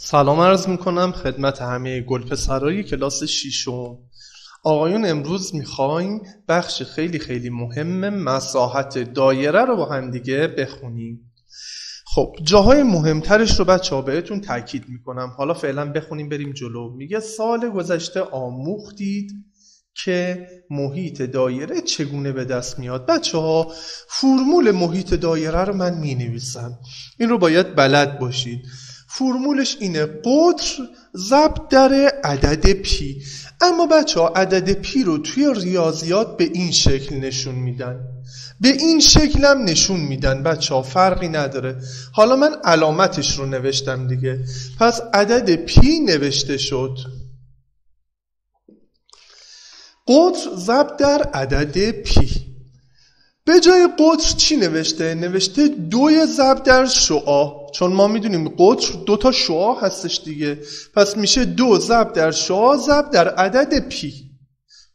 سلام عرض می‌کنم خدمت همه گلپسرای کلاس شیشم آقایون امروز می‌خوایم بخش خیلی خیلی مهم مساحت دایره رو با هم دیگه بخونیم. خب جاهای مهمترش رو بچه ها بهتون تاکید می‌کنم. حالا فعلا بخونیم بریم جلو. میگه سال گذشته آموختید که محیط دایره چگونه به دست میاد. بچه ها فرمول محیط دایره رو من می نویسم این رو باید بلد باشید. فرمولش اینه قطر ضرب در عدد پی. اما بچه ها عدد پی رو توی ریاضیات به این شکل نشون میدن. به این شکلم نشون میدن بچه ها فرقی نداره. حالا من علامتش رو نوشتم دیگه. پس عدد پی نوشته شد. قطر ضرب در عدد پی. به جای قطر چی نوشته؟ نوشته دوی ضرب در شعا چون ما می‌دونیم قطر دو تا شعا هستش دیگه. پس میشه دو ضرب در شعا ضرب در عدد پی.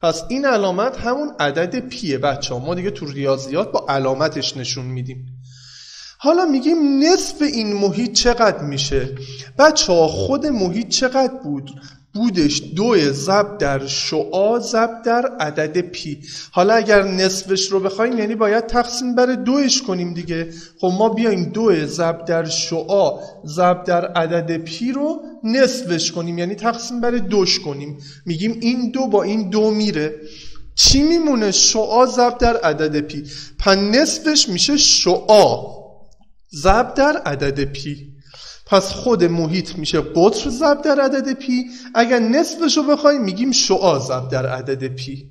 پس این علامت همون عدد پیه بچه ها ما دیگه تو ریاضیات با علامتش نشون میدیم. حالا میگیم نصف این محیط چقدر میشه؟ بچه ها خود محیط چقدر بود؟ بودش دو ضرب در شعا ضرب در عدد پی. حالا اگر نصفش رو بخوایم یعنی باید تقسیم بر دوش کنیم دیگه. خب ما بیایم دو ضرب در شعاع ضرب در عدد پی رو نصفش کنیم. یعنی تقسیم بر دوش کنیم. میگیم این دو با این دو میره. چی میمونه؟ شعاع ضرب در عدد پی. پس نصفش میشه شعاع. ضرب در عدد پی. پس خود محیط میشه قطر ضرب در عدد پی. اگر نصفش رو بخوایم میگیم شعا ضرب در عدد پی.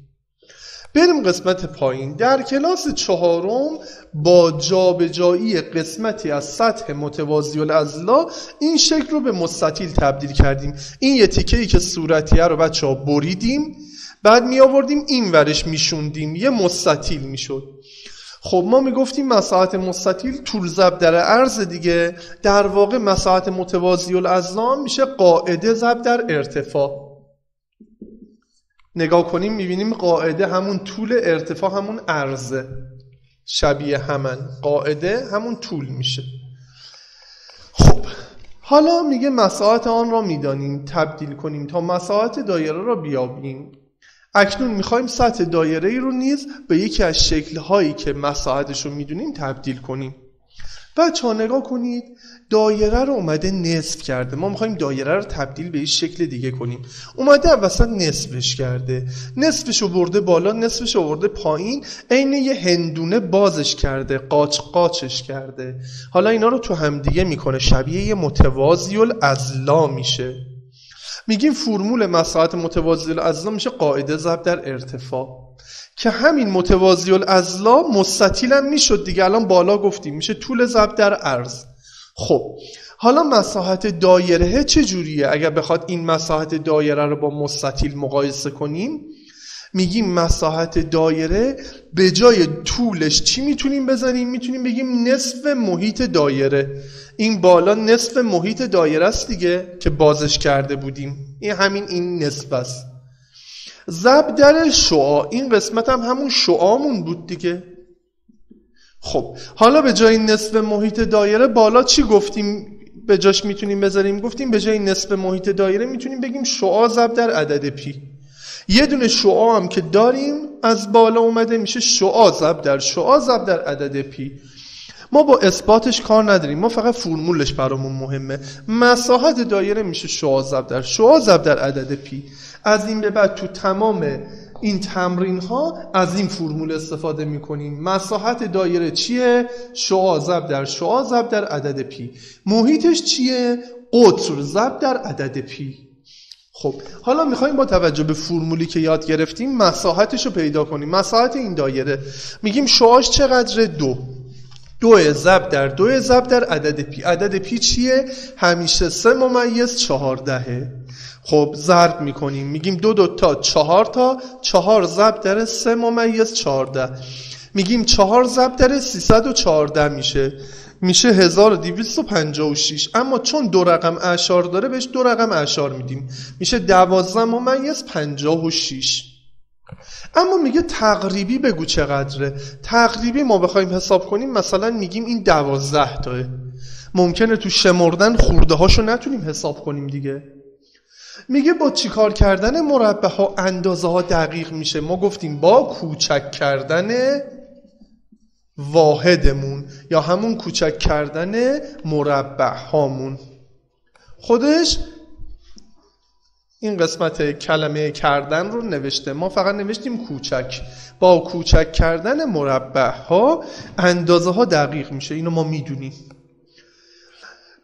بریم قسمت پایین. در کلاس چهارم با جابجایی قسمتی از سطح متوازی الازلا این شکل رو به مستطیل تبدیل کردیم. این یه تیکه ای که صورتیه رو بچه ها بریدیم. بعد می آوردیم این ورش میشوندیم. یه مستطیل می‌شد. خب ما می‌گفتیم مساحت مستطیل طول ضرب در عرض دیگه در واقع مساحت متوازی الازلام میشه قاعده ضرب در ارتفاع. نگاه کنیم می‌بینیم قاعده همون طول ارتفاع همون عرضه. شبیه همن قاعده همون طول میشه. خب حالا میگه مساحت آن را می‌دانیم تبدیل کنیم تا مساحت دایره را بیابیم. اکنون می‌خوایم سطح دایره ای رو نیز به یکی از شکلهایی که مساحتش رو می‌دونیم تبدیل کنیم. بچه ها نگاه کنید دایره رو اومده نصف کرده. ما می‌خوایم دایره رو تبدیل به یک شکل دیگه کنیم. اومده وسط نصفش کرده. نصفش رو برده بالا نصفش رو برده پایین. عین یه هندونه بازش کرده قاچ قاچش کرده. حالا اینا رو تو همدیگه می‌کنه. شبیه یه متوازی الازلا میشه. میگیم فرمول مساحت متوازی الازلا میشه قاعده ضرب در ارتفاع. که همین متوازی الازلا مستطیل هم می‌شد دیگه. الان بالا گفتیم. میشه طول ضرب در عرض. خب حالا مساحت دایره چه جوریه؟ اگر بخواد این مساحت دایره رو با مستطیل مقایسه کنیم میگیم مساحت دایره به جای طولش چی می‌تونیم بزنیم می‌تونیم بگیم نصف محیط دایره. این بالا نصف محیط دایره است دیگه که بازش کرده بودیم. این همین این نصف است. زب در شعا این قسمت هم همون شعامون بود دیگه. خب حالا به جای نصف محیط دایره بالا چی گفتیم؟ به جاش می‌تونیم بذاریم؟ گفتیم به جای نصف محیط دایره می‌تونیم بگیم شعاع ضرب در عدد پی. یه دونه شعاع هم که داریم از بالا اومده میشه شعاع ضرب در شعاع ضرب در عدد پی. ما با اثباتش کار نداریم. ما فقط فرمولش برامون مهمه. مساحت دایره میشه شعاع ضرب در شعاع ضرب در عدد پی. از این به بعد تو تمام این تمرین ها از این فرمول استفاده می‌کنیم. مساحت دایره چیه؟ شعاع ضرب در شعاع ضرب در عدد پی. محیطش چیه؟ قطر ضرب در عدد پی. خب حالا می‌خوایم با توجه به فرمولی که یاد گرفتیم مساحتش رو پیدا کنیم. مساحت این دایره. میگیم شعاعش چقدر دو. دو ضرب در دو ضرب در عدد پی. عدد پی چیه؟ همیشه سه ممیز چهاردهه خب ضرب می‌کنیم. میگیم دو دو تا چهار تا چهار ضرب در سه ممیز چهارده میگیم چهار ضرب در سیصد و چهارده میشه. میشه 1256 اما چون دو رقم اعشار داره بهش دو رقم اعشار میدیم. میشه 12 ممیز 56 اما میگه تقریبی بگو چقدره. تقریبی ما بخوایم حساب کنیم مثلا میگیم این دوازده تاه ممکنه تو شمردن خورده هاشو نتونیم حساب کنیم دیگه. میگه با چیکار کردن مربع ها اندازه ها دقیق میشه؟ ما گفتیم با کوچک کردن واحدمون یا همون کوچک کردن مربع هامون. خودش این قسمت کلمه کردن رو نوشته. ما فقط نوشتیم کوچک. با کوچک کردن مربع ها اندازه ها دقیق میشه. اینو ما می‌دونیم.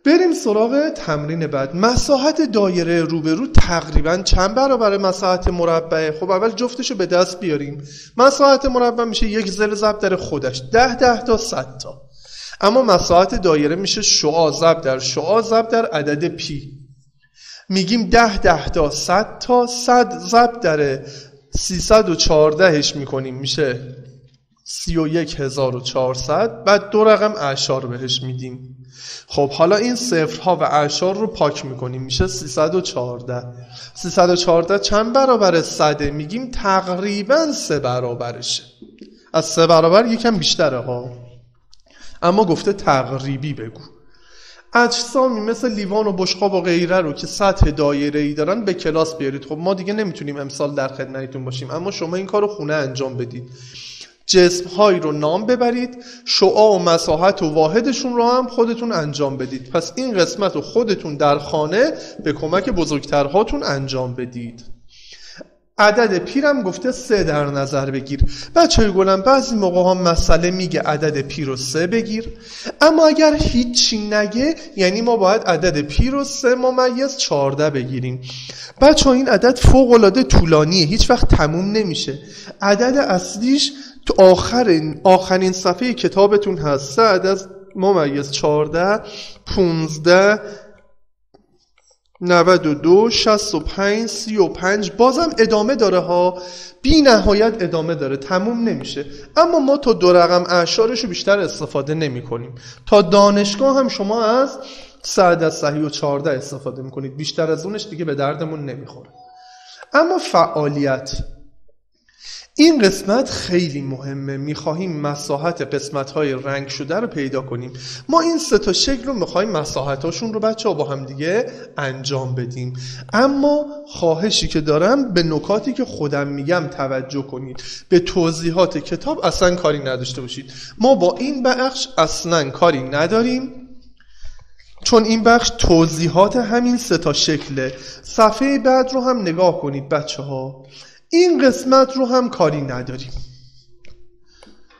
بریم سراغ تمرین بعد. مساحت دایره روبرو تقریبا چند برابر مساحت مربع؟ خب اول جفتشو به دست بیاریم. مساحت مربع میشه یک زل ضرب در خودش. ده ده تا صد تا. اما مساحت دایره میشه شعا ضرب در شعا ضرب در عدد پی. میگیم ده ده تا صد تا صد ضرب در 314ش می‌کنیم. میشه 31400 بعد دو رقم اعشار بهش میدیم. خب حالا این صفرها و اعشار رو پاک می‌کنیم. میشه 314 314 چند برابر صده؟ میگیم تقریبا سه برابرشه. از سه برابر یکم بیشتره ها. اما گفته تقریبی بگو. اجسامی مثل لیوان و بشقاب و غیره رو که سطح دایره ای دارن به کلاس بیارید. خب ما دیگه نمی‌تونیم امسال در خدمتتون باشیم. اما شما این کار رو خونه انجام بدید. جسم هایی رو نام ببرید شعاع و مساحت و واحدشون رو هم خودتون انجام بدید. پس این قسمت رو خودتون در خانه به کمک بزرگترهاتون انجام بدید. عدد پیرم گفته سه در نظر بگیر. بچه گلم بعضی موقع ها مسئله میگه عدد پی رو سه بگیر. اما اگر هیچی نگه یعنی ما باید عدد پی رو سه ممیز چارده بگیریم. بچه ها این عدد فوق العاده طولانیه هیچ وقت تموم نمیشه. عدد اصلیش تو آخرین آخرین صفحه کتابتون هست. سه عدد ممیز چارده پونزده 92 65 35 بازم ادامه داره ها. بی نهایت ادامه داره. تموم نمیشه. اما ما تا دو رقم اعشارش رو بیشتر استفاده نمی کنیم تا دانشگاه هم شما از سعد از صحیح و 14 استفاده می‌کنید. بیشتر از اونش دیگه به دردمون نمی‌خوره. اما فعالیت. این قسمت خیلی مهمه. می‌خواهیم مساحت قسمت های رنگ شده رو پیدا کنیم. ما این سه تا شکل رو می‌خواهیم مساحتاشون رو بچه ها با هم دیگه انجام بدیم. اما خواهشی که دارم به نکاتی که خودم میگم توجه کنید. به توضیحات کتاب اصلا کاری نداشته باشید. ما با این بخش اصلا کاری نداریم. چون این بخش توضیحات همین سه تا شکله. صفحه بعد رو هم نگاه کنید بچه ها این قسمت رو هم کاری نداریم.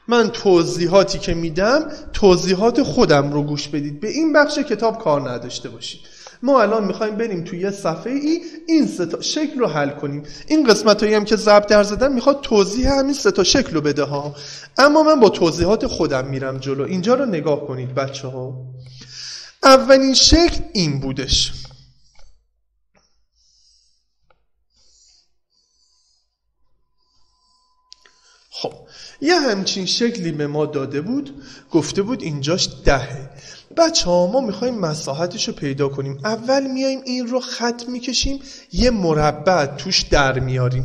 من توضیحاتی که میدم توضیحات خودم رو گوش بدید. به این بخش کتاب کار نداشته باشید. ما الان می‌خوایم بریم توی یه صفحه ای این ستا شکل رو حل کنیم. این قسمت هایی هم که ضرب در زدن می‌خواد توضیح همین ستا شکل رو بده ها. اما من با توضیحات خودم میرم جلو. اینجا رو نگاه کنید بچه ها اولین شکل این بودش خب یه همچین شکلی به ما داده بود گفته بود اینجاش دهه. بچه ها ما می‌خوایم مساحتش رو پیدا کنیم. اول میایم این رو خط می‌کشیم یه مربع توش در میاریم.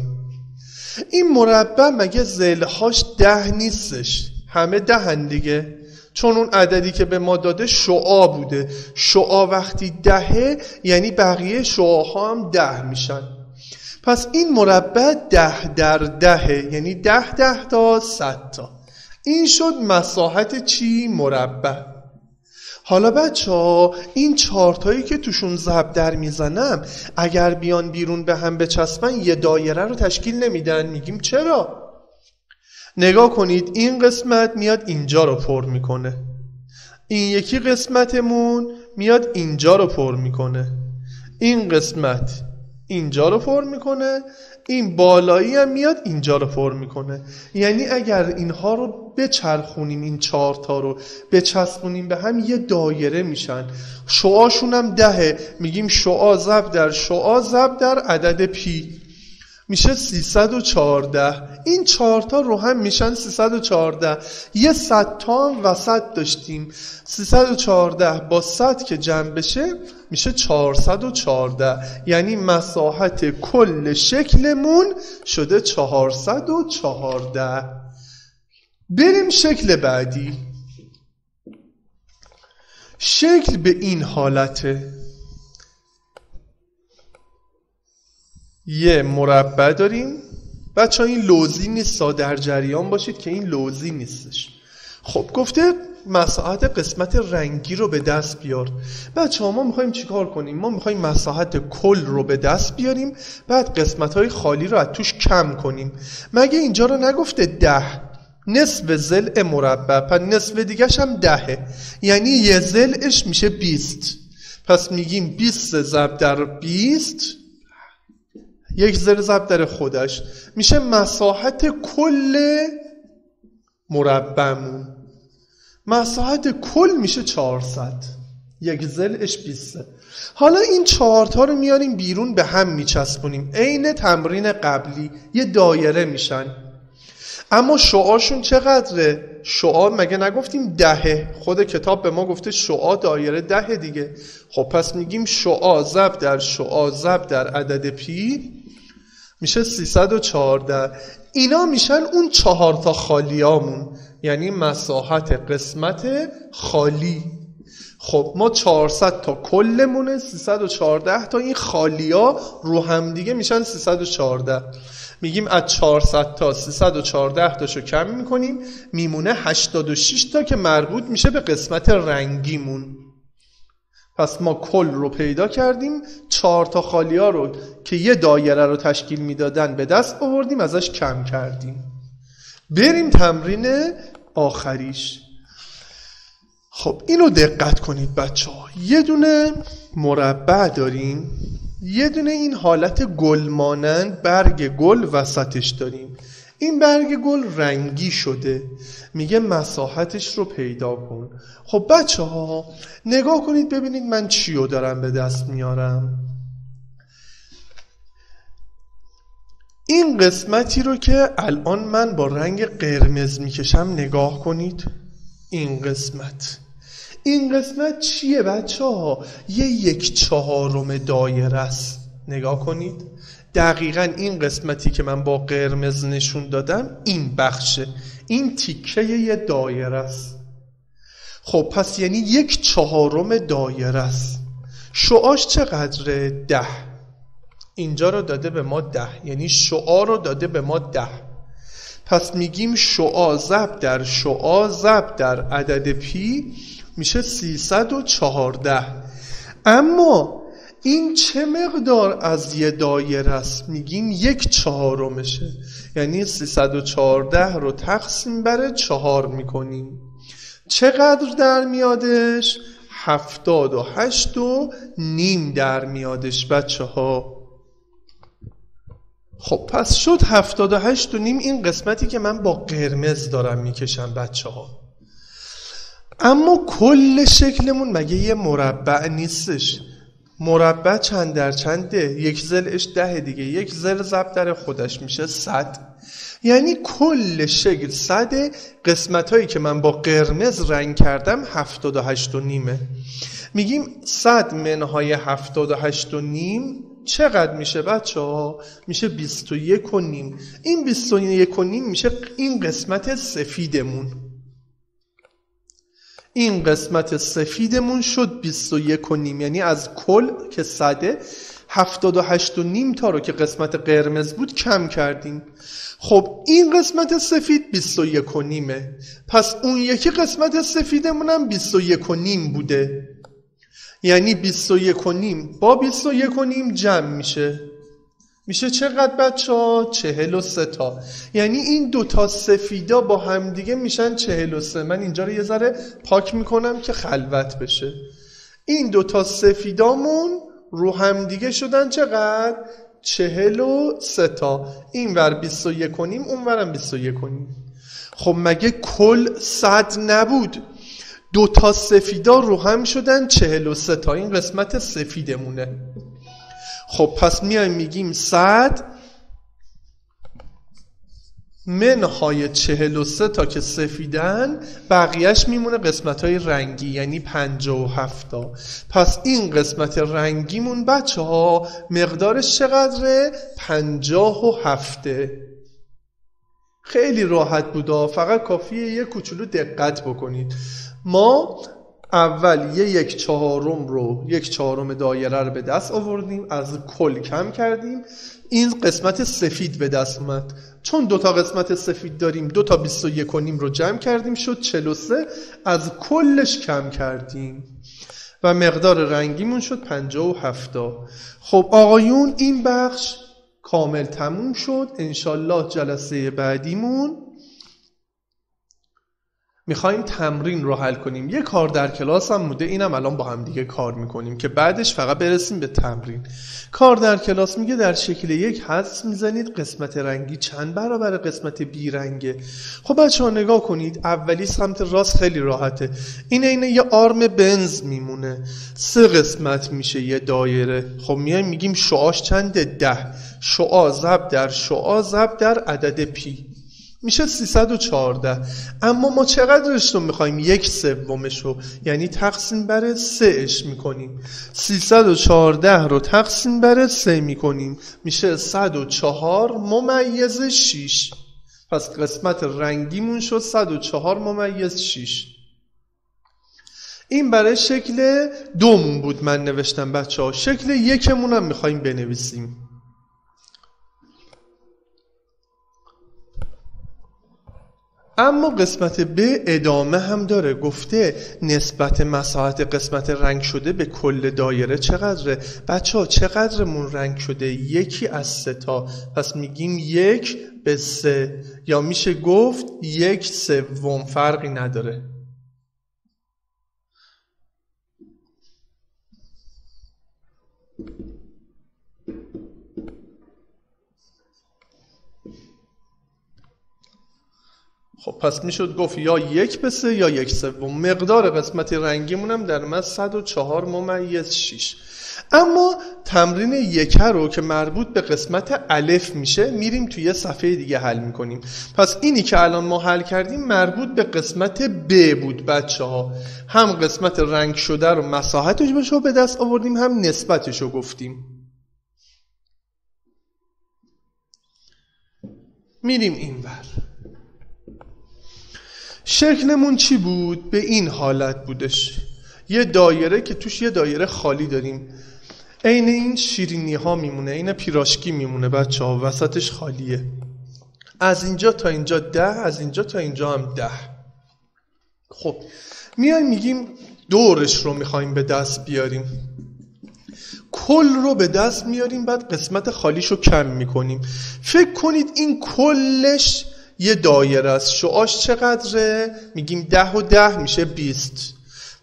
این مربع مگه زلهاش ده نیستش؟ همه دهن دیگه. چون اون عددی که به ما داده شعا بوده. شعا وقتی دهه یعنی بقیه شعاها هم ده میشن. پس این مربع ده در دهه یعنی ده ده تا صد تا. این شد مساحت چی؟ مربع. حالا بچه ها این چارتایی که توشون زب در می‌زنم اگر بیان بیرون به هم بچسبن یه دایره رو تشکیل نمیدن. میگیم چرا؟ نگاه کنید این قسمت میاد اینجا رو پر می‌کنه. این یکی قسمتمون میاد اینجا رو پر می‌کنه. این قسمت. اینجا رو پر می‌کنه این بالایی هم میاد اینجا رو پر می‌کنه. یعنی اگر اینها رو بچرخونیم این چارتا رو بچسبونیم به هم یه دایره میشن. شعاشون هم دهه. میگیم شعا زب در شعا زب در عدد پی. میشه 314 این چهارتا رو هم میشن 314 یه صد تا هم وسط داشتیم. 314 با صد که جمع بشه میشه 414 یعنی مساحت کل شکلمون شده 414 بریم شکل بعدی. شکل به این حالته. یه مربع داریم. بچه ها این لوزی نیست در جریان باشید که این لوزی نیستش. خب گفته مساحت قسمت رنگی رو به دست بیار. بچه ها ما می‌خوایم چیکار کنیم؟ ما می‌خوایم مساحت کل رو به دست بیاریم بعد قسمت های خالی رو از توش کم کنیم. مگه اینجا رو نگفته ده؟ نصف زل مربع پس نصف دیگهش هم دهه. یعنی یه زلش میشه بیست. پس میگیم بیست ضرب در بیست یک زل ضرب در خودش. میشه مساحت کل مربعمون. مساحت کل میشه 400 یک زلش 20 حالا این چهارتا رو میاریم بیرون به هم میچسبونیم. عین تمرین قبلی یه دایره میشن. اما شعاشون چقدره؟ شعا مگه نگفتیم دهه؟ خود کتاب به ما گفته شعا دایره ده دیگه. خب پس میگیم شعا زب در شعا زب در عدد پی. میشه 314 اینا میشن اون چهار تا خالیامون. یعنی مساحت قسمت خالی. خب ما 400 تا کلمونه 314 تا این خالیا رو هم دیگه میشن 314 میگیم از 400 تا 314 تاشو کم می‌کنیم میمونه 86 تا که مربوط میشه به قسمت رنگیمون. پس ما کل رو پیدا کردیم چهار تا خالیا رو که یه دایره رو تشکیل می‌دادن به دست آوردیم ازش کم کردیم. بریم تمرین آخریش. خب اینو دقت کنید بچه ها یه دونه مربع داریم یه دونه این حالت گل مانند برگ گل وسطش داریم. این برگ گل رنگی شده. میگه مساحتش رو پیدا کن. خب بچه ها نگاه کنید ببینید من چی رو دارم به دست میارم. این قسمتی رو که الان من با رنگ قرمز می‌کشم نگاه کنید. این قسمت. این قسمت چیه بچه ها یه یک چهارم دایره است. نگاه کنید. دقیقا این قسمتی که من با قرمز نشون دادم این بخشه. این تیکه یه دایره است. خب پس یعنی یک چهارم دایره است. شعاش چقدره؟ ده. اینجا رو داده به ما ده. یعنی شعا رو داده به ما ده. پس میگیم شعا زب در شعا زب در عدد پی میشه 314 اما این چه مقدار از یه دایره است؟ میگیم یک چهارمشه. یعنی 314 رو تقسیم بر چهار می‌کنیم. چقدر در میادش؟ هفتاد و نیم در میادش بچه ها خب پس شد هفتاد و هشت و نیم. این قسمتی که من با قرمز دارم می‌کشم بچه ها اما کل شکلمون مگه یه مربع نیستش؟ مربع چند در چنده؟ یک زلش ده دیگه یک زل ضرب در خودش میشه صد. یعنی کل شکل صد قسمت هایی که من با قرمز رنگ کردم هفتاد و هشت و نیمه. میگیم صد منهای هفتاد و هشت و نیم چقدر میشه بچه ها؟ میشه بیست و یک و نیم. این بیست و یک و نیم میشه این قسمت سفیدمون. این قسمت سفیدمون شد 21 و نیم. یعنی از کل که صده 78 و نیم تا رو که قسمت قرمز بود کم کردیم. خب این قسمت سفید 21 و نیمه. پس اون یکی قسمت سفیدمون هم 21 و نیم بوده. یعنی 21 و نیم. با 21 و نیم جمع میشه. میشه چقدر بچه ها؟ چهل و سه تا. یعنی این دوتا سفیدا با همدیگه میشن چهل و سه. من اینجا رو یه ذره پاک می‌کنم که خلوت بشه. این دوتا سفیدامون رو همدیگه شدن چقدر؟ چهل و سه تا. این ور بیست و یک و نیم اون ورم بیست و یک و نیم. خب مگه کل صد نبود؟ دوتا سفیدا رو هم شدن چهل و سه تا. این قسمت سفیدمونه. خب پس میایم میگیم صد منهای چهل و سه تا که سفیدن بقیهش میمونه قسمت های رنگی یعنی پنجا و هفتا پس این قسمت رنگیمون بچه ها مقدارش چقدره؟ پنجاه و هفته خیلی راحت بودا فقط کافیه یه کوچولو دقت بکنید. ما اول یه یک چهارم رو یک چهارم دایره رو به دست آوردیم از کل کم کردیم. این قسمت سفید به دست اومد. چون دو تا قسمت سفید داریم دو تا 21 و نیم رو جمع کردیم شد 43 از کلش کم کردیم و مقدار رنگیمون شد 57 خب آقایون این بخش کامل تموم شد. انشالله جلسه بعدیمون می‌خوایم تمرین رو حل کنیم. یه کار در کلاس هم بوده اینم الان با هم دیگه کار می‌کنیم که بعدش فقط برسیم به تمرین. کار در کلاس میگه در شکل یک حدس می‌زنید قسمت رنگی چند برابر قسمت بی رنگه خب بچه ها نگاه کنید اولی سمت راست خیلی راحته. این اینه یه آرم بنز میمونه. سه قسمت میشه یه دایره. خب میایم میگیم شعاش چنده؟ ده. شعا زب در شعا زب در عدد پی. میشه 314 اما ما چقدرش رو می‌خوایم یک سومش رو یعنی تقسیم بر سه اش می‌کنیم 314 رو تقسیم بر سه می‌کنیم. میشه 104 ممیز 6 پس قسمت رنگیمون شد 104 ممیز 6 این برای شکل دومون بود من نوشتم بچه ها شکل یکمون هم می‌خوایم بنویسیم. اما قسمت ب ادامه هم داره. گفته نسبت مساحت قسمت رنگ شده به کل دایره چقدره؟ بچه ها چقدرمون رنگ شده؟ یکی از سه تا. پس میگیم یک به سه. یا میشه گفت یک سوم. فرقی نداره. خب پس می‌شد گفت یا یک به سه یا یک سوم. مقدار قسمت رنگیمون هم در من 104 ممیز 6 اما تمرین یکه رو که مربوط به قسمت الف میشه میریم توی صفحه دیگه حل می‌کنیم. پس اینی که الان ما حل کردیم مربوط به قسمت ب بود بچه ها هم قسمت رنگ شده رو مساحتش رو به دست آوردیم هم نسبتش رو گفتیم. میریم این ور شکلمون چی بود؟ به این حالت بودش. یه دایره که توش یه دایره خالی داریم. عین این شیرینی ها میمونه این پیراشکی میمونه بچه ها وسطش خالیه. از اینجا تا اینجا ده از اینجا تا اینجا هم ده. خب میایم میگیم دورش رو می‌خوایم به دست بیاریم. کل رو به دست میاریم بعد قسمت خالیش رو کم می‌کنیم. فکر کنید این کلش یه دایره است. شعاش چقدره؟ میگیم ده و ده میشه بیست.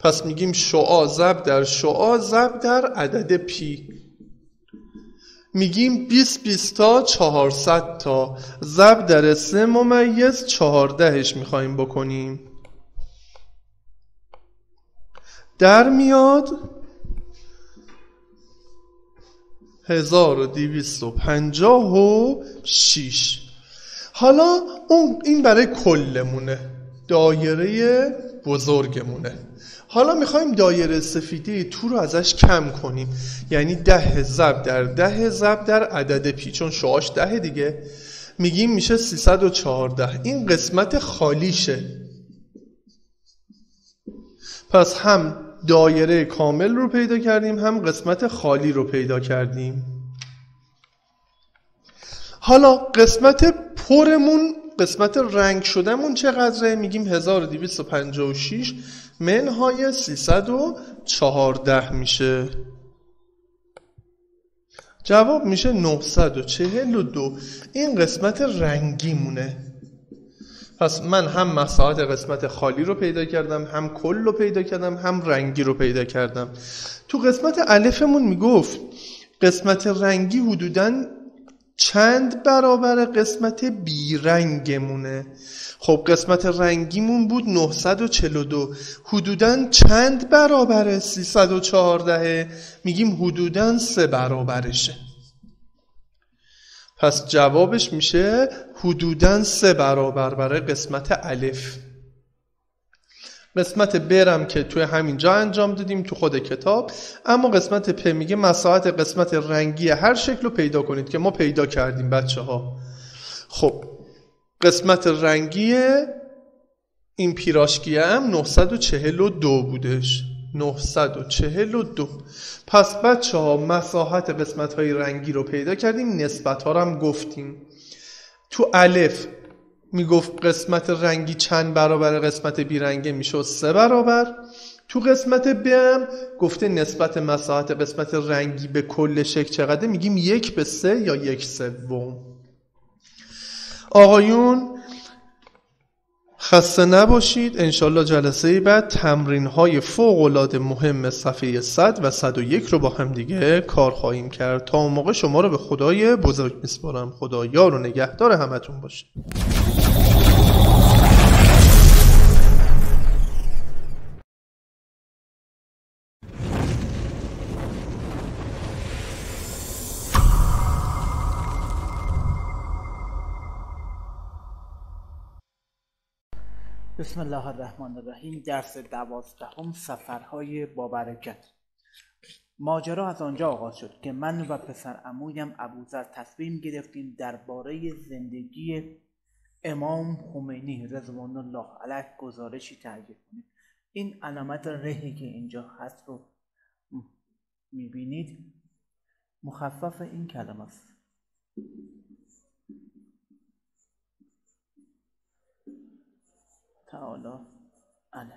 پس میگیم شعا زب در شعا زب در عدد پی. میگیم 20 20 تا 400 تا. زب در سه ممیز 14 می‌خوایم بکنیم. در میاد 1256 حالا اون این برای کلمونه دایره بزرگمونه. حالا می‌خوایم دایره سفیده تو رو ازش کم کنیم. یعنی ده زب در ده زب در عدد پی چون شعاش ده دیگه. میگیم میشه 314 این قسمت خالیشه. پس هم دایره کامل رو پیدا کردیم هم قسمت خالی رو پیدا کردیم. حالا قسمت پرمون قسمت رنگ شدهمون چقدره؟ میگیم 1256 منهای 314 میشه. جواب میشه 942 این قسمت رنگی مونه پس من هم مساحت قسمت خالی رو پیدا کردم هم کل رو پیدا کردم هم رنگی رو پیدا کردم. تو قسمت الفمون می‌گفت قسمت رنگی حدوداً چند برابر قسمت بیرنگمونه. خب قسمت رنگیمون بود 942 حدودا چند برابر 314 میگیم حدودا سه برابرشه. پس جوابش میشه حدودا سه برابر برای قسمت الف. قسمت برم که توی همینجا انجام دادیم تو خود کتاب. اما قسمت پ میگه مساحت قسمت رنگی هر شکل رو پیدا کنید که ما پیدا کردیم بچه ها خب قسمت رنگی این پیراشکی هم 942 بودش. 942 پس بچه ها مساحت قسمت های رنگی رو پیدا کردیم نسبت ها رو هم گفتیم. تو الف می‌گفت قسمت رنگی چند برابر قسمت بیرنگه می‌شد سه برابر. تو قسمت ب هم گفته نسبت مساحت قسمت رنگی به کل شکل چقدر میگیم یک به سه یا یک سوم. آقایون خسته نباشید. انشالله جلسه بعد تمرین های فوق العاده مهم صفحه 100 و 101 رو با هم دیگه کار خواهیم کرد. تا اون موقع شما رو به خدای بزرگ میسپارم. خدا یار و نگهدار همتون باشه. بسم الله الرحمن الرحیم. درس دوازدهم سفرهای با برکت. ماجرا از آنجا آغاز شد که من و پسر عمویم ابوذر تصمیم گرفتیم درباره زندگی امام خمینی رضوان الله علیه گزارشی تهیه کنیم. این علامت رهی که اینجا هست رو می‌بینید. مخفف این کلمه است. تعالی. انا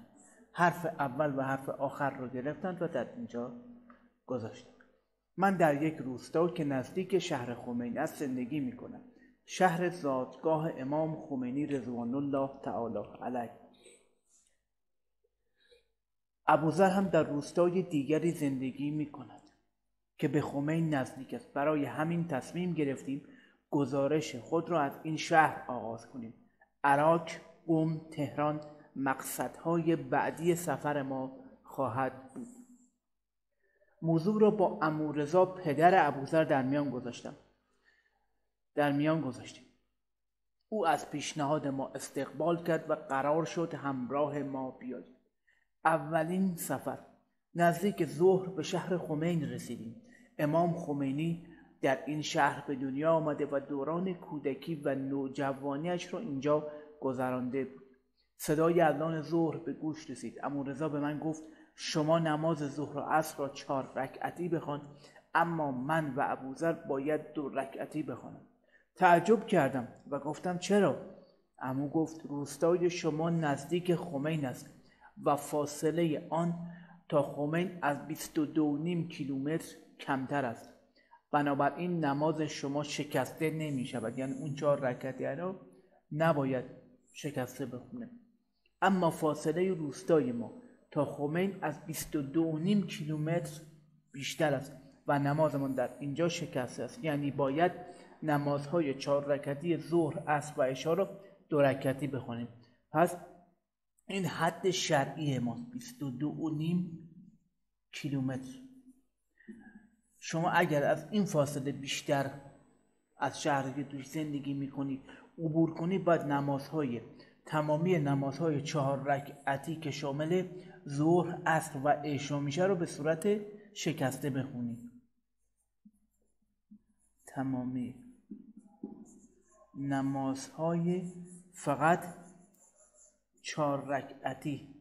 حرف اول و حرف آخر رو گرفتند و در اینجا گذاشتند من در یک روستا که نزدیک شهر خمینی است زندگی می کنم شهر زادگاه امام خمینی رضوان الله تعالی علیه. ابوذر هم در روستای دیگری زندگی می کند که به خمین نزدیک است. برای همین تصمیم گرفتیم گزارش خود را از این شهر آغاز کنیم. عراق قم تهران مقصدهای بعدی سفر ما خواهد بود. موضوع را با امورزا پدر ابوذر در میان گذاشتم. در میان گذاشتیم. او از پیشنهاد ما استقبال کرد و قرار شد همراه ما بیاید اولین سفر. نزدیک ظهر به شهر خمین رسیدیم. امام خمینی در این شهر به دنیا آمده و دوران کودکی و نوجوانیش را اینجا گذرانده بود. صدای اذان ظهر به گوش رسید. اما رضا به من گفت شما نماز ظهر و عصر را چهار رکعتی بخوان اما من و ابوذر باید دو رکعتی بخوانم. تعجب کردم و گفتم چرا؟ امو گفت روستای شما نزدیک خمین است و فاصله آن تا خمین از بیست و دو نیم کیلومتر کمتر است. بنابراین نماز شما شکسته نمی شود. یعنی اون چهار رکعتی را نباید شکسته بخونه. اما فاصله روستای ما تا خمین از 22 نیم کیلومتر بیشتر است و نمازمان در اینجا شکسته است. یعنی باید نمازهای چهار رکعتی ظهر عصر و عشا را دو رکعتی بخونیم پس این حد شرعی ماست 22 و نیم کیلومتر. شما اگر از این فاصله بیشتر از شهری که توش زندگی می‌کنید عبور کنید باید نمازهای تمامی نمازهای چهار رکعتی که شامل ظهر عصر و عشا میشه رو به صورت شکسته بخونید تمامی نمازهای فقط چهار رکعتی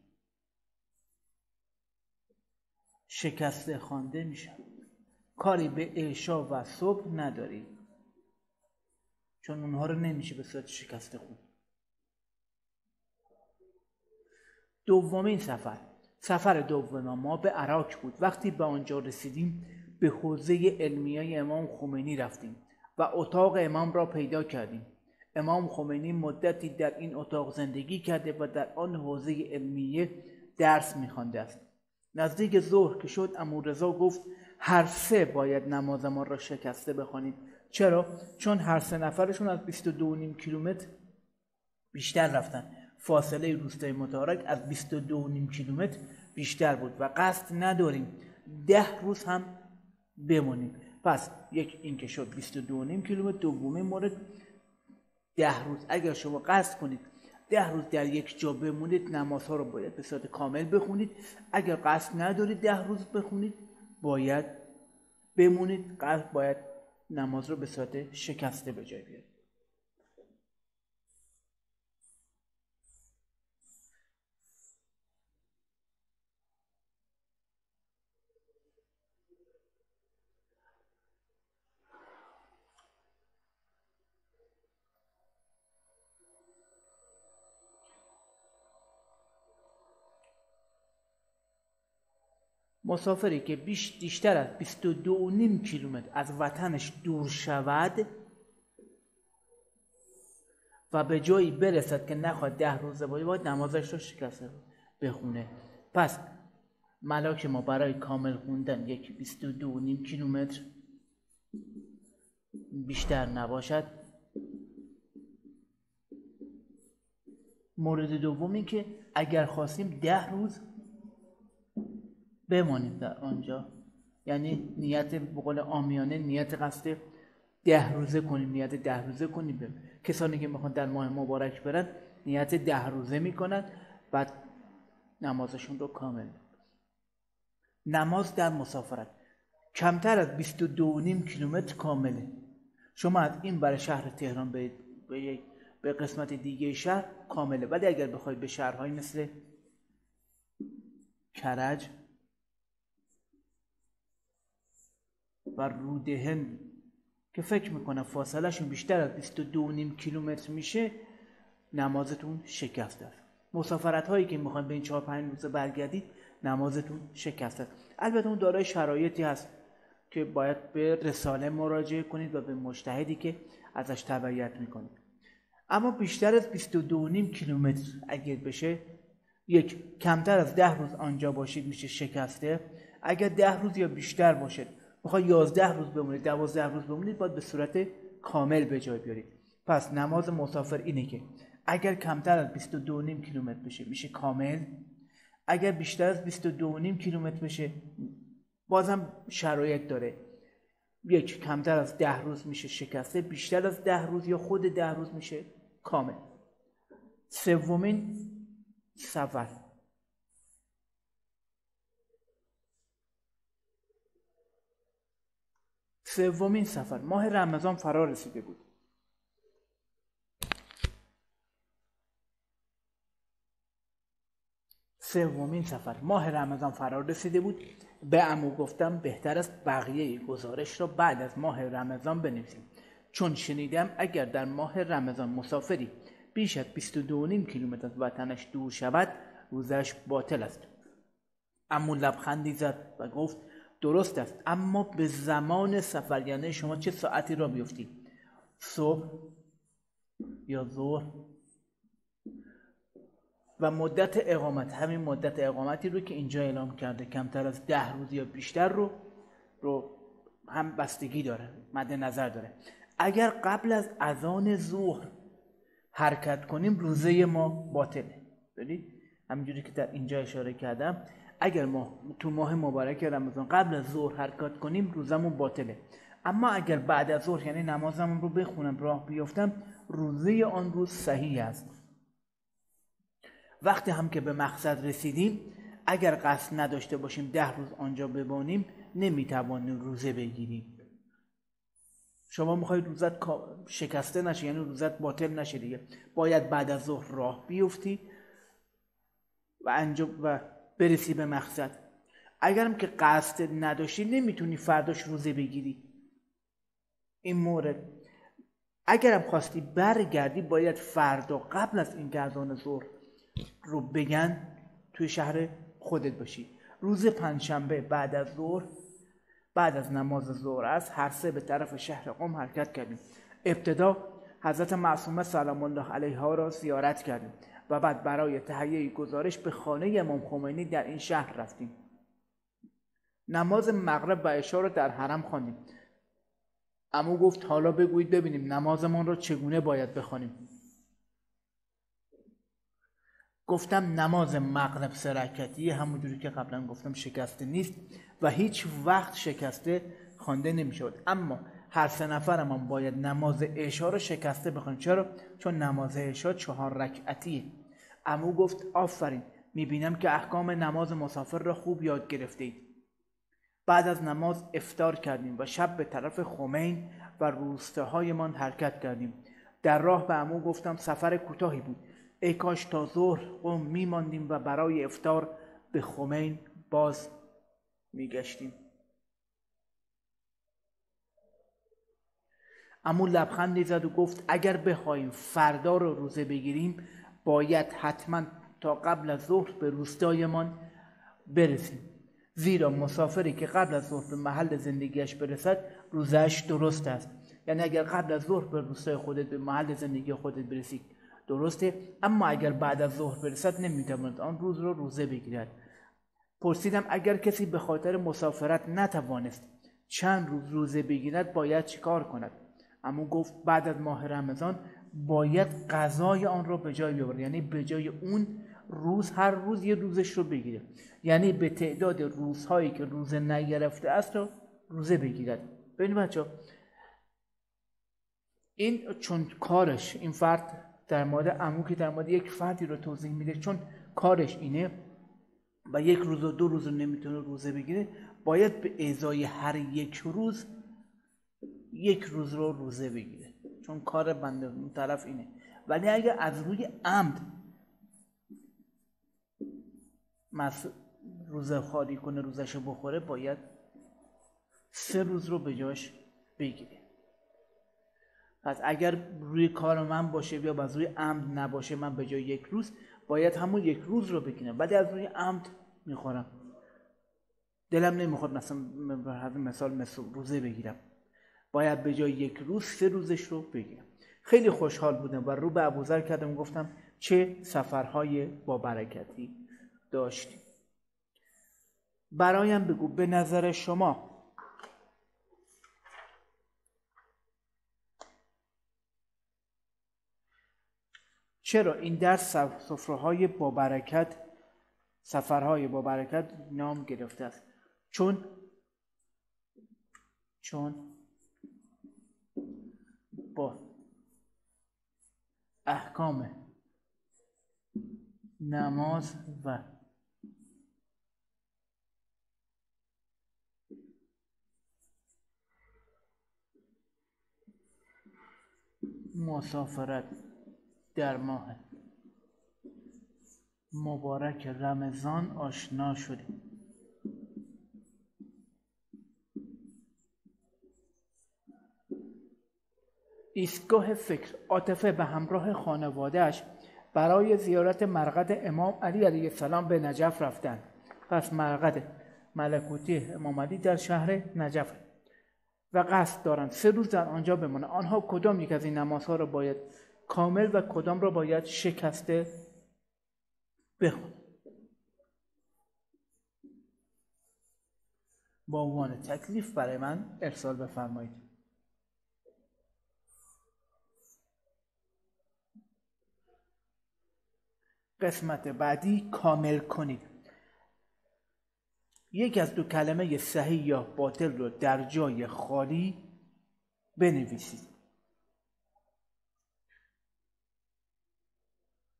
شکسته خوانده میشن کاری به عشا و صبح ندارید چون اونها رو نمیشه به صورت شکسته خون. دومین سفر. سفر دوم ما به عراق بود. وقتی به آنجا رسیدیم به حوزه علمیه امام خمینی رفتیم و اتاق امام را پیدا کردیم. امام خمینی مدتی در این اتاق زندگی کرده و در آن حوزه علمیه درس میخوانده است. نزدیک ظهر که شد امورزا گفت هر سه باید نماز ما را شکسته بخوانید. چرا؟ چون هر سه نفرشون از 22 نیم کیلومتر بیشتر رفتن. فاصله روستای متارک از 22 نیم کیلومتر بیشتر بود و قصد نداریم ده روز هم بمونیم. پس یک این که شد 22 نیم کیلومتر دومی مورد ده روز. اگر شما قصد کنید ده روز در یک جا بمونید نمازها رو باید به صورت کامل بخونید. اگر قصد ندارید ده روز بخونید باید بمونید. قصد باید نماز رو به صورت شکسته به جای بیارید مسافری که بیش بیشتر از 22.5 کیلومتر از وطنش دور شود و به جایی برسد که نخواد ده روزه باید باید نمازش رو شکسته بخونه. پس ملاک ما برای کامل خوندن یک 22.5 کیلومتر بیشتر نباشد. مورد دوم که اگر خواستیم ده روز بمانیم در آنجا. یعنی نیت بقول آمیانه نیت قصد ده روزه کنیم نیت ده روزه کنیم بیم. کسانی که می‌خوان در ماه مبارک برن نیت ده روزه می‌کنن بعد نمازشون رو کامل نماز در مسافرت. کمتر از 22.5 کیلومتر کامله. شما از این برای شهر تهران به به, به قسمت دیگه شهر کامله. ولی اگر بخواید به شهرهای مثل کرج و رودهن که فکر می‌کنم فاصلهشون بیشتر از 22.5 کیلومتر میشه نمازتون شکست است. مسافرت هایی که می‌خواین به این 4 5 روزه برگردید نمازتون شکست است. البته اون دارای شرایطی هست که باید به رساله مراجعه کنید و به مشتهدی که ازش تبعیت می‌کنید. اما بیشتر از 22.5 کیلومتر اگر بشه یک کمتر از ده روز آنجا باشید میشه شکسته. اگر ده روز یا بیشتر باشد می‌خواد 11 روز بمونید 12 روز بمونید باید به صورت کامل به جای بیارید پس نماز مسافر اینه که اگر کمتر از 22.5 کیلومتر بشه میشه کامل. اگر بیشتر از 22.5 کیلومتر بشه بازم شرایط داره. یک کمتر از ده روز میشه شکسته بیشتر از ده روز یا خود ده روز میشه کامل. سومین سفر. سومین سفر. ماه رمضان فرا رسیده بود. سومین سفر. ماه رمضان فرا رسیده بود. به امو گفتم بهتر است بقیه گزارش را بعد از ماه رمضان بنویسیم. چون شنیدم اگر در ماه رمضان مسافری بیش از 22.5 کیلومتر از وطنش دور شود روزش باطل است. امو لبخندی زد و گفت درست است. اما به زمان سفر یعنی شما چه ساعتی را بیفتید صبح یا ظهر؟ و مدت اقامت. همین مدت اقامتی رو که اینجا اعلام کرده کمتر از ده روز یا بیشتر رو رو هم بستگی داره مد نظر داره. اگر قبل از اذان ظهر حرکت کنیم روزه ما باطله. ببینید همینجوری که در اینجا اشاره کردم اگر ما تو ماه مبارک رمضان قبل از ظهر حرکت کنیم روزمون باطله. اما اگر بعد از ظهر یعنی نمازمون رو بخونم راه بیفتم روزه آن روز صحیح است. وقتی هم که به مقصد رسیدیم اگر قصد نداشته باشیم ده روز آنجا ببانیم نمی‌توانیم روزه بگیریم. شما می‌خواید روزت شکسته نشه یعنی روزت باطل نشه دیگه. باید بعد از ظهر راه بیفتی و انجام و برسی به مقصد. اگرم که قصد نداشتی نمی‌تونی فرداش روزه بگیری. این مورد. اگرم خواستی برگردی باید فردا قبل از این گردان ظهر رو بگن توی شهر خودت باشی. روز پنجشنبه بعد از ظهر بعد از نماز ظهر است هر سه به طرف شهر قم حرکت کردیم. ابتدا حضرت معصومه سلام الله علیها را زیارت کردیم. و بعد برای تهیه گزارش به خانه امام خمینی در این شهر رفتیم. نماز مغرب و عشا را در حرم خواندیم. امو گفت حالا بگویید ببینیم نمازمان را چگونه باید بخوانیم. گفتم نماز مغرب سرکتی همونجوری که قبلا گفتم شکسته نیست و هیچ وقت شکسته خوانده نمی‌شود. اما هر سه نفرمان باید نماز عشا رو شکسته بخونیم چرا؟ چون نماز عشا چهار رکعتیه امو گفت آفرین می‌بینم که احکام نماز مسافر را خوب یاد گرفتید. بعد از نماز افتار کردیم و شب به طرف خمین و روستهایمان حرکت کردیم. در راه به امو گفتم سفر کوتاهی بود. ای کاش تا ظهر قوم میماندیم و برای افتار به خمین باز میگشتیم. امو لبخندی زد و گفت اگر بخواهیم فردا رو روزه بگیریم باید حتما تا قبل از ظهر به روستایمان برسیم. زیرا مسافری که قبل از ظهر به محل زندگیش برسد روزش درست است. یعنی اگر قبل از ظهر به روستای خودت به محل زندگی خودت برسی درسته؟ اما اگر بعد از ظهر برسد نمی‌تواند آن روز رو روزه بگیرد. پرسیدم اگر کسی به خاطر مسافرت نتوانست چند روز روزه بگیرد باید چیکار کند؟ اما گفت بعد از ماه رمضان باید غذای آن رو به جای بیاورد. یعنی به جای اون روز هر روز یه روزش رو بگیره. یعنی به تعداد روزهایی که روزه نگرفته است رو روزه بگیرد. ببینید بچه این چون کارش این فرد در مورد عمو که در مورد یک فردی رو توضیح میده چون کارش اینه و یک روز و دو روز رو نمی‌تونه روزه بگیره باید به ازای هر یک روز یک روز رو روزه بگیره. چون کار بنده اون طرف اینه. ولی اگر از روی عمد روزه خالی کنه روزش بخوره باید سه روز رو به جاش بگیره. پس اگر روی کار من باشه یا از روی عمد نباشه من به جای یک روز باید همون یک روز رو بگیرم. ولی از روی عمد می‌خورم. دلم نمی‌خواد مثلا مثال مثل روزه بگیرم. باید به جای یک روز سه روزش رو بگیرم خیلی خوشحال بودم و رو به ابوذر کردم گفتم چه سفرهای با برکتی داشتیم برایم بگو به نظر شما چرا این درس سفرهای با برکت سفرهای با برکت نام گرفته است؟ چون چون با احکام نماز و مسافرت در ماه مبارک رمضان آشنا شدیم. ایستگاه فکر عاطفه به همراه خانوادهش برای زیارت مرقد امام علی علیه السلام به نجف رفتن. پس مرقد ملکوتی امام علی در شهر نجف و قصد دارند سه روز در آنجا بمانند. آنها کدام یک از این نمازها را باید کامل و کدام را باید شکسته بخون با عنوان تکلیف برای من ارسال بفرمایید. قسمت بعدی کامل کنید یک از دو کلمه صحیح یا باطل رو در جای خالی بنویسید.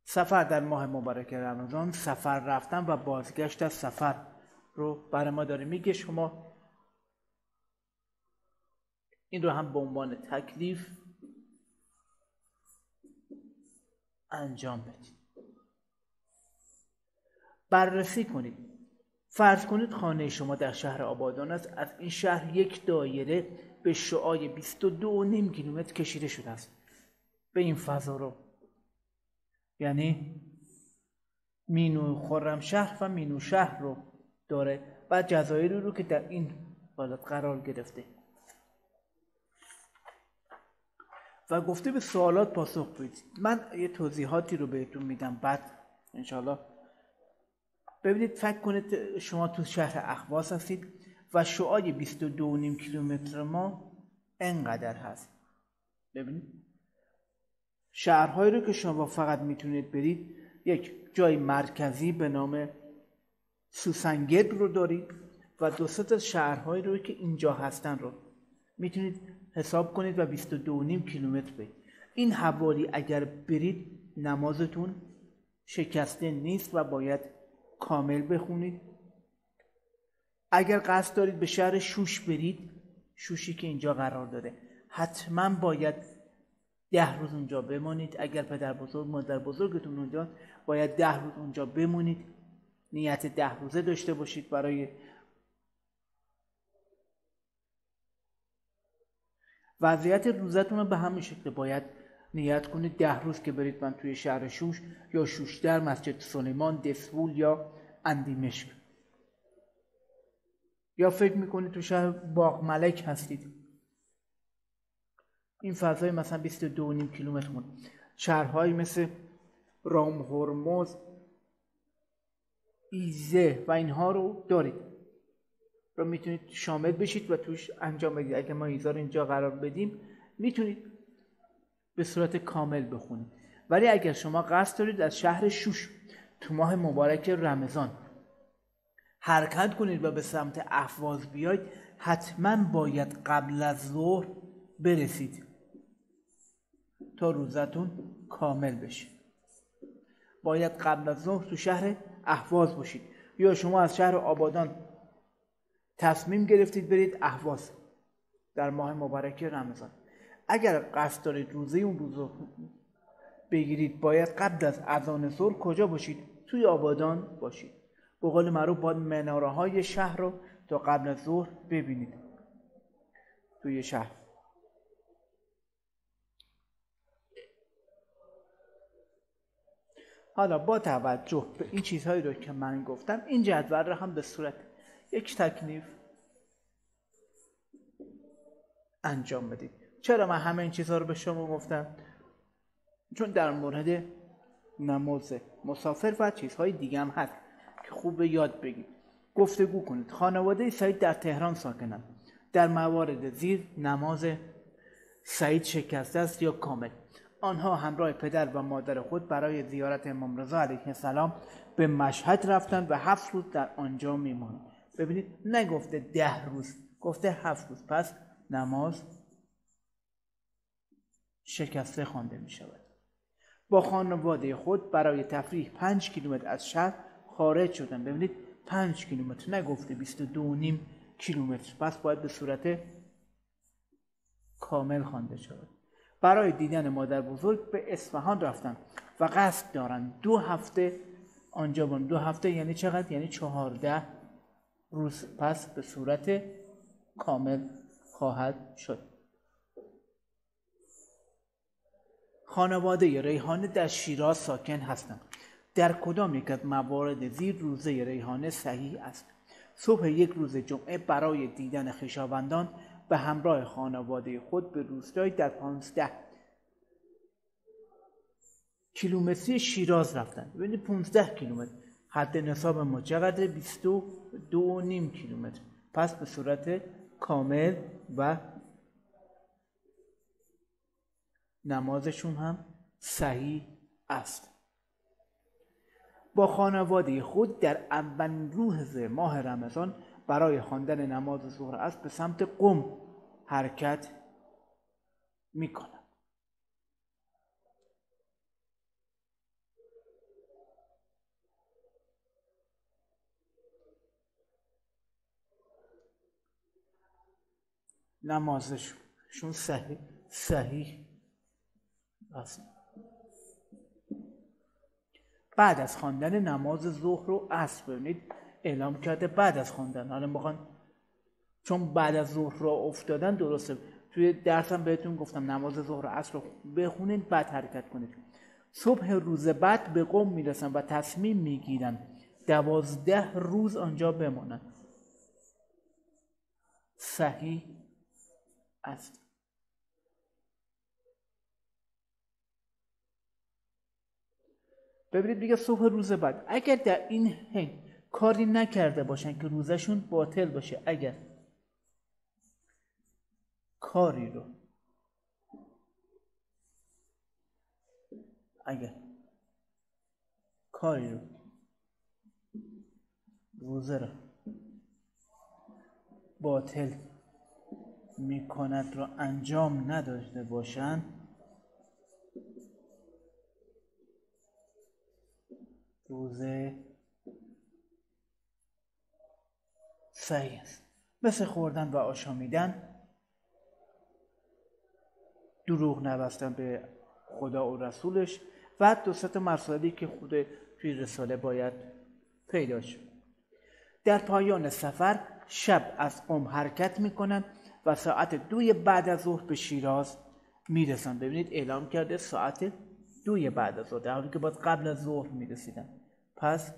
سفر در ماه مبارک رمضان سفر رفتن و بازگشت از سفر رو برای ما داره. میگه شما این رو هم به عنوان تکلیف انجام بدید. بررسی کنید. فرض کنید خانه شما در شهر آبادان است. از این شهر یک دایره به شعای 22 نیم کیلومتر کشیده شده است. به این فضا رو. یعنی مینو خورم شهر و مینو شهر رو داره و جزایری رو که در این حالت قرار گرفته. و گفته به سوالات پاسخ بدید. من یه توضیحاتی رو بهتون میدم بعد. انشالله ببینید فکر کنید شما تو شهر اخواس هستید و شعای 22.5 کیلومتر ما انقدر هست. ببینید. شهرهایی رو که شما فقط می‌تونید برید یک جای مرکزی به نام سوسنگرد رو دارید و دو تا شهرهایی رو که اینجا هستن رو می‌تونید حساب کنید و 22.5 کیلومتر برید. این حوالی اگر برید نمازتون شکسته نیست و باید کامل بخونید. اگر قصد دارید به شهر شوش برید شوشی که اینجا قرار داره حتما باید ده روز اونجا بمانید. اگر پدر بزرگ مادر بزرگتون اونجا باید ده روز اونجا بمونید. نیت ده روزه داشته باشید برای وضعیت روزتون رو به همین شکل باید نیت کنید ده روز که برید من توی شهر شوش یا شوشتر مسجد سلیمان دسفول یا اندیمشک یا فکر می‌کنید تو شهر باغ ملک هستید. این فضای مثلا 22 نیم کیلومتر مون. شهرهایی مثل رام هرمز ایزه و اینها رو دارید. رو می‌تونید شامل بشید و توش انجام بدید. اگر ما ایزا رو اینجا قرار بدیم می‌تونید به صورت کامل بخونید ولی اگر شما قصد دارید از شهر شوش تو ماه مبارک رمضان حرکت کنید و به سمت احواز بیاید حتما باید قبل از ظهر برسید تا روزتون کامل بشه. باید قبل از ظهر تو شهر احواز باشید. یا شما از شهر آبادان تصمیم گرفتید برید احواز در ماه مبارک رمضان. اگر قصد دارید روزه اون روز بگیرید باید قبل از اذان ظهر کجا باشید؟ توی آبادان باشید. به قول معروف باید مناره های شهر رو تا قبل از ظهر ببینید. توی شهر. حالا با توجه به این چیزهایی رو که من گفتم این جدول رو هم به صورت یک تکنیف انجام بدید. چرا من همه این چیزها رو به شما گفتم؟ چون در مورد نماز مسافر و چیزهای دیگه هم هست که خوب یاد بگید گفتگو کنید. خانواده سعید در تهران ساکنند در موارد زیر نماز سعید شکسته است یا کامل. آنها همراه پدر و مادر خود برای زیارت امام رضا علیه السلام به مشهد رفتند و هفت روز در آنجا میمانند ببینید نگفته ده روز گفته هفت روز. پس نماز شکسته خوانده می شود با خانواده خود برای تفریح پنج کیلومتر از شهر خارج شدن. ببینید پنج کیلومتر نگفته بیست و دو نیم کیلومتر. پس باید به صورت کامل خوانده شود. برای دیدن مادر بزرگ به اصفهان رفتن و قصد دارن. دو هفته آنجا بون دو هفته یعنی چقدر؟ یعنی چهارده روز. پس به صورت کامل خواهد شد. خانواده ریحانه در شیراز ساکن هستند. در کدام یک از موارد زیر روزه ریحانه صحیح است؟ صبح یک روز جمعه برای دیدن خیشاوندان به همراه خانواده خود به روستایی در پانزده کیلومتری شیراز رفتن ببینید 15 کیلومتر. حد نصاب ما چقدر؟ 22 نیم کیلومتر. پس به صورت کامل و نمازشون هم صحیح است. با خانواده خود در اولین روز ماه رمضان برای خواندن نماز ظهر است به سمت قم حرکت می‌کنند. نمازشون صحیح صحیح است بعد از خواندن نماز ظهر و عصر ببینید اعلام کرده بعد از خواندن. حالا می‌خوان چون بعد از ظهر را افتادن درسته. توی درسم بهتون گفتم نماز ظهر و عصر رو بخونید بعد حرکت کنید. صبح روز بعد به قوم می‌رسن و تصمیم می‌گیرن دوازده روز آنجا بمانند. صحیح است ببینید دیگه صبح روز بعد. اگر در این هنگ کاری نکرده باشن که روزشون باطل باشه اگر کاری رو اگر کاری رو روزه رو باطل می‌کند رو انجام نداشته باشند روزه صحیح است. مثل خوردن و آشامیدن دروغ نبستن به خدا و رسولش و دو ست مسائلی که خود توی رساله باید پیدا شد. در پایان سفر شب از قم حرکت می‌کنند و ساعت دوی بعد از ظهر به شیراز می‌رسند. ببینید اعلام کرده ساعت دوی بعد از ظهر در حالی که باید قبل از ظهر می‌رسیدن. پس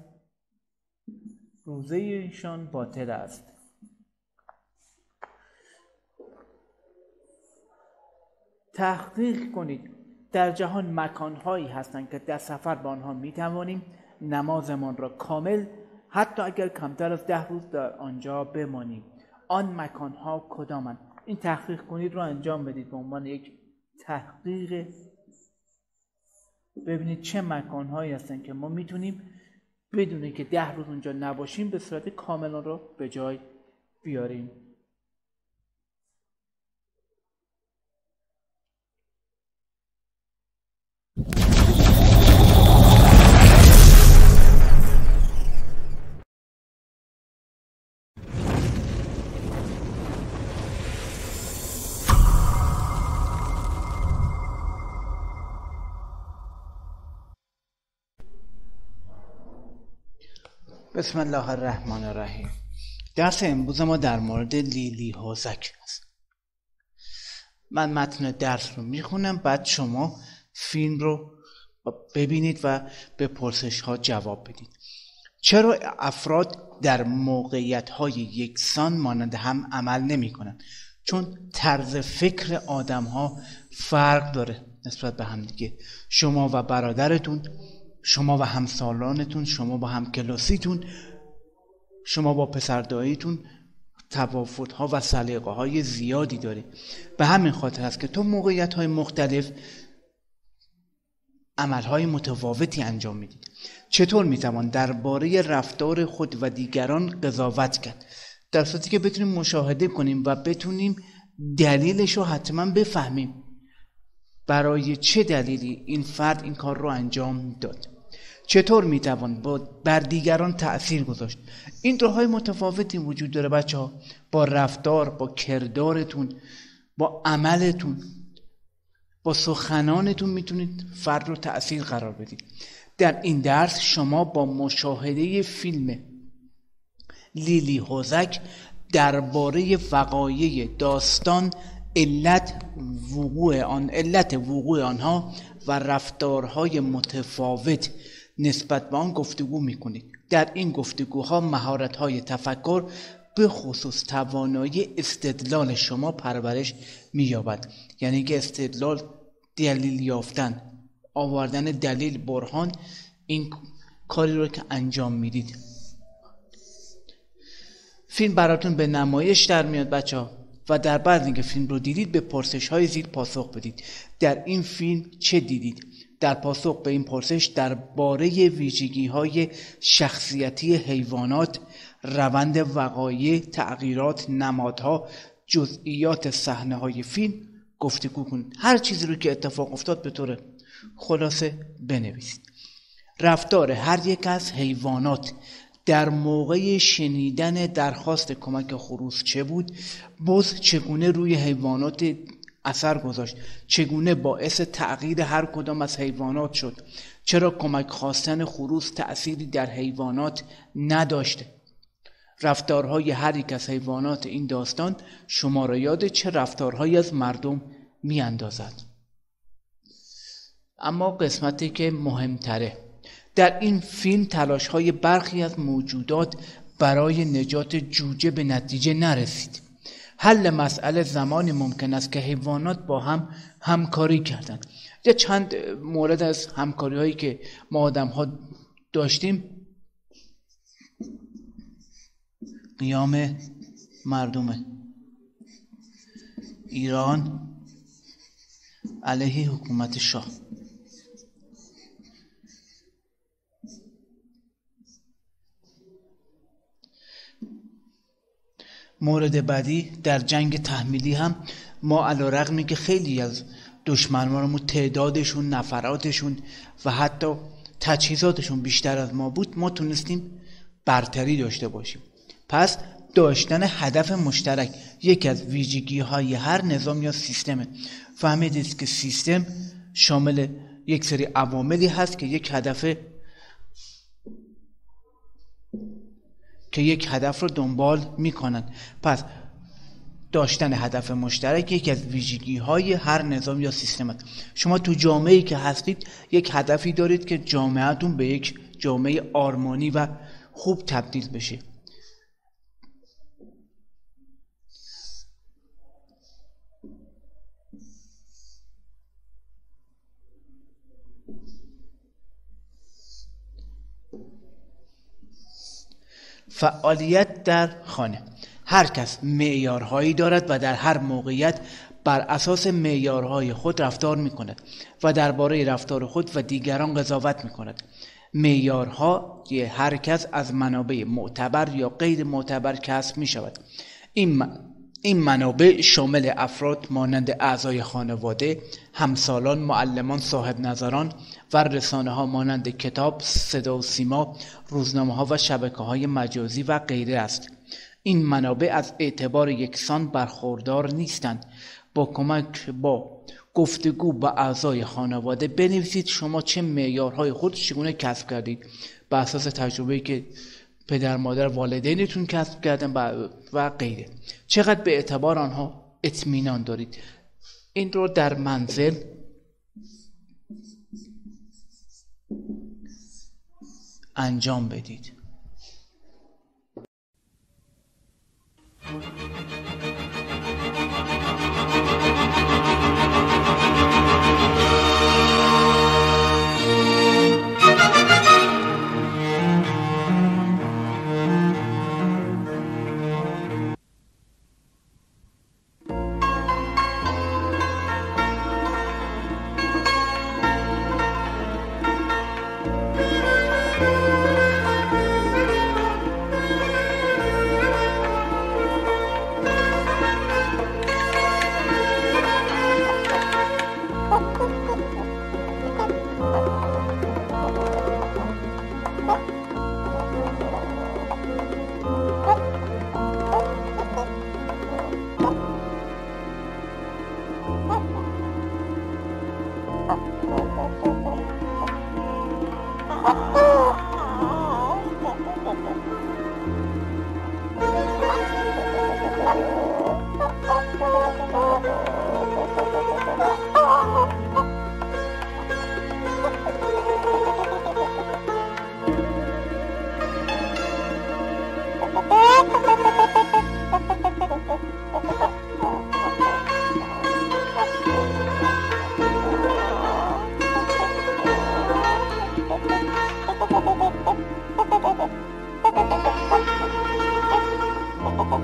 روزه ایشان باطل است. تحقیق کنید در جهان مکانهایی هستند که در سفر با آنها می توانیم نمازمان را کامل حتی اگر کمتر از ده روز در آنجا بمانیم. آن مکانها کدامند؟ این تحقیق کنید رو انجام بدید به عنوان یک تحقیق ببینید چه مکانهایی هستن که ما می‌تونیم بدونه که ده روز اونجا نباشیم به صورت کامل رو به جای بیاریم. بسم الله الرحمن الرحیم. درس امروز ما در مورد لیلی هوزک است من متن درس رو می‌خونم بعد شما فیلم رو ببینید و به پرسش ها جواب بدید. چرا افراد در موقعیت های یکسان مانند هم عمل نمی کنند چون طرز فکر آدم ها فرق داره نسبت به هم دیگه. شما و برادرتون شما و همسالانتون شما با همکلاسیتون شما با پسرداییتون توافت ها و سلیقه های زیادی داره به همین خاطر است که تو موقعیت های مختلف عمل های متفاوتی انجام می‌دید چطور می‌توان درباره رفتار خود و دیگران قضاوت کرد؟ در صورتی که بتونیم مشاهده کنیم و بتونیم دلیلش رو حتما بفهمیم. برای چه دلیلی این فرد این کار رو انجام داد؟ چطور می‌توان بر دیگران تأثیر گذاشت؟ این راههای متفاوتی وجود داره بچه ها با رفتار با کردارتون با عملتون با سخنانتون می‌تونید فرد رو تأثیر قرار بدید. در این درس شما با مشاهده فیلم لیلی هوزک درباره وقایع داستان علت وقوع آن علت وقوع آنها و رفتارهای متفاوت نسبت به آن گفتگو می‌کنید. در این گفتگوها مهارت های تفکر به خصوص توانایی استدلال شما پرورش مییابد. یعنی که استدلال دلیل یافتن آوردن دلیل برهان این کاری رو که انجام می‌دید. فیلم براتون به نمایش در میاد بچه ها و در بعد اینکه فیلم رو دیدید به پرسش های زیر پاسخ بدید. در این فیلم چه دیدید؟ در پاسخ به این پرسش درباره ویژگی های شخصیتی حیوانات روند وقایع تغییرات نمادها جزئیات صحنه های فیلم گفتگو کنید هر چیزی رو که اتفاق افتاد به طور خلاصه بنویسید. رفتار هر یک از حیوانات در موقع شنیدن درخواست کمک خروس چه بود؟ بز چگونه روی حیوانات اثر گذاشت. چگونه باعث تغییر هر کدام از حیوانات شد. چرا کمک خواستن خروس تأثیری در حیوانات نداشته رفتارهای هر یک از حیوانات این داستان شما را یاد چه رفتارهایی از مردم میاندازد. اما قسمتی که مهمتره. در این فیلم تلاش های برخی از موجودات برای نجات جوجه به نتیجه نرسید. حل مسئله زمانی ممکن است که حیوانات با هم همکاری کردند. یه چند مورد از همکاری هایی که ما آدم ها داشتیم. قیام مردم ایران علیه حکومت شاه. مورد بعدی در جنگ تحمیلی هم ما علا رقمی که خیلی از دشمنانمون تعدادشون نفراتشون و حتی تجهیزاتشون بیشتر از ما بود ما تونستیم برتری داشته باشیم. پس داشتن هدف مشترک یکی از ویژگی های هر نظام یا سیستمه فهمیدید که سیستم شامل یک سری عواملی هست که یک هدف که یک هدف رو دنبال می‌کنند پس داشتن هدف مشترک یکی از ویژگی های هر نظام یا سیستم است. شما تو جامعه ای که هستید یک هدفی دارید که جامعهتون به یک جامعه آرمانی و خوب تبدیل بشه. فعالیت در خانه. هر کس معیارهایی دارد و در هر موقعیت بر اساس معیارهای خود رفتار می کند و درباره رفتار خود و دیگران قضاوت می کند معیارها هر کس از منابع معتبر یا غیر معتبر کسب می شود این این منابع شامل افراد مانند اعضای خانواده، همسالان، معلمان، صاحب نظران و رسانه ها مانند کتاب، صدا و سیما، روزنامه ها و شبکه های مجازی و غیره است. این منابع از اعتبار یکسان برخوردار نیستند. با کمک با گفتگو با اعضای خانواده بنویسید شما چه معیارهای خود چگونه کسب کردید به اساس تجربه که پدر مادر والدینتون کسب کردن و غیره چقدر به اعتبار آنها اطمینان دارید این رو در منزل انجام بدید.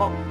あ。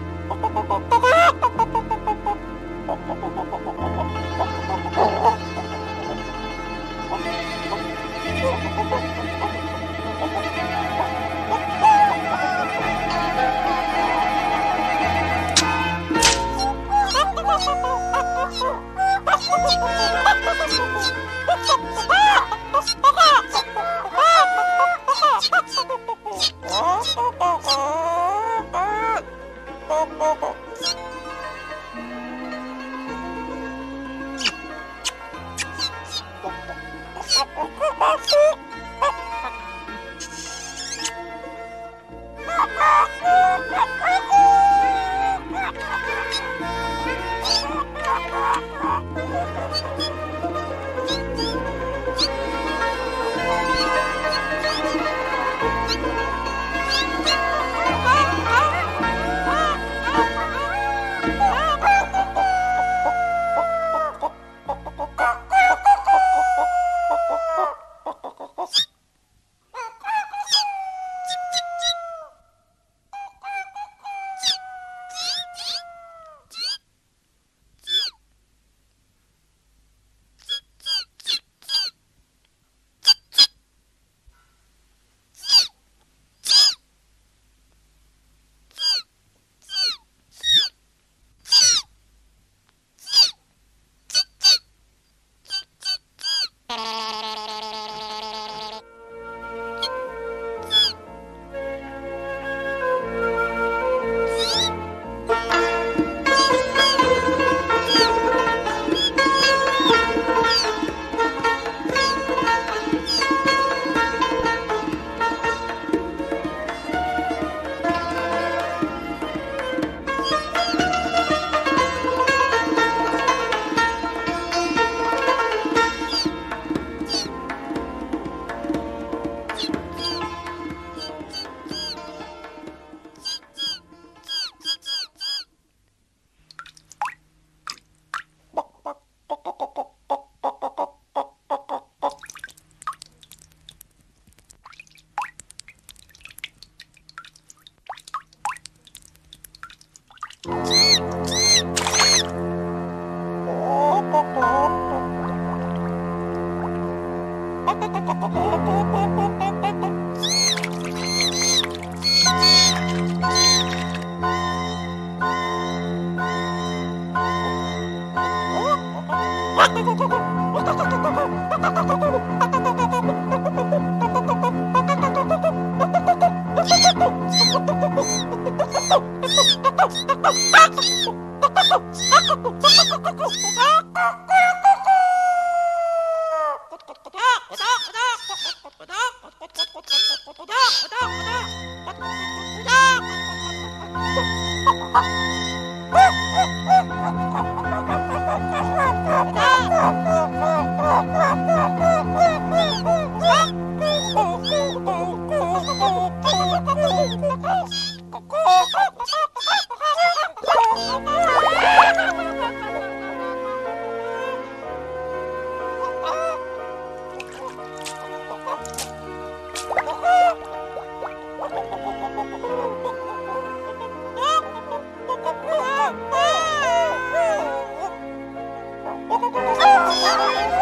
ここ。